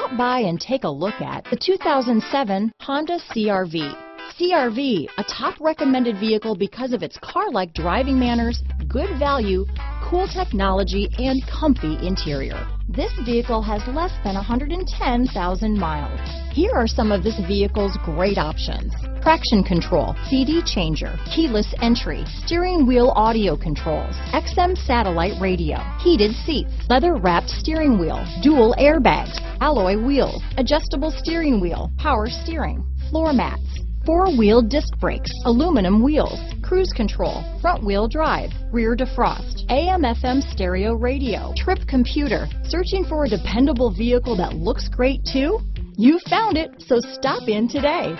Stop by and take a look at the 2007 Honda CRV. CRV, a top recommended vehicle because of its car-like driving manners, good value, cool technology, and comfy interior. This vehicle has less than 110,000 miles. Here are some of this vehicle's great options. Traction control, CD changer, keyless entry, steering wheel audio controls, XM satellite radio, heated seats, leather wrapped steering wheel, dual airbags, alloy wheels, adjustable steering wheel, power steering, floor mats, four-wheel disc brakes, aluminum wheels, cruise control, front-wheel drive, rear defrost, AM-FM stereo radio, trip computer. Searching for a dependable vehicle that looks great too? You found it, so stop in today.